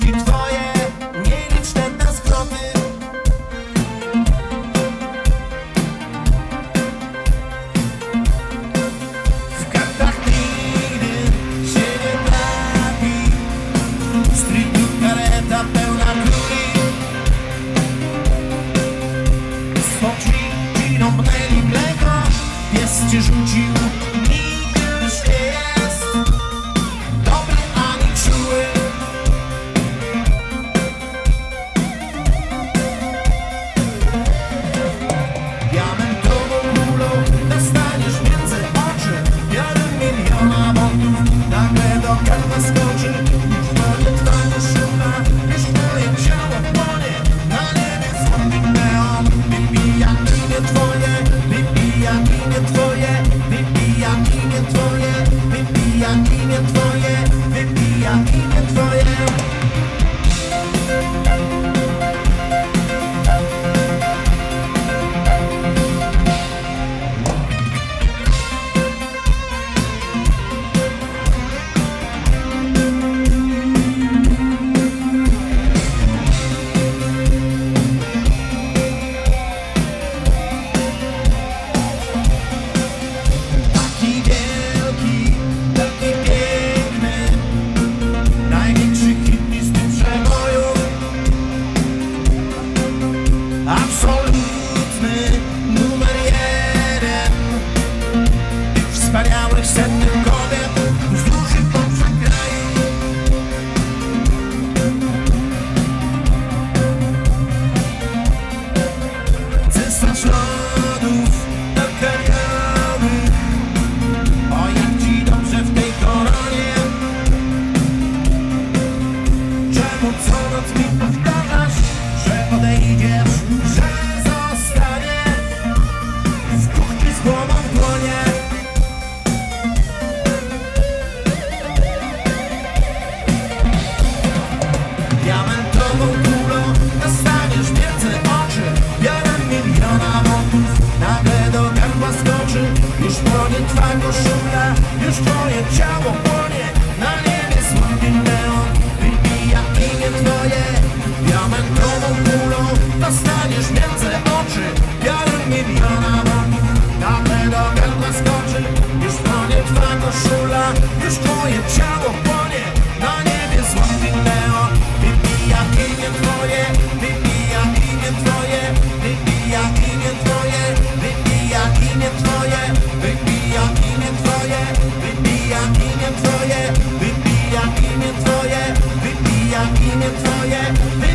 Myśli twoje Nieliczne tęsknoty W kartach nigdy się kareta pełna króli giną mnęli mleko. Pies cię rzucił już twoje ciało płonie Na niebie smogi neon. Wybija imię twoje Diamentową kulą. Dostaniesz między oczy Białym miliona wokół Na pedogardła skoczy Już płonie twa koszula. Już twoje 이면서의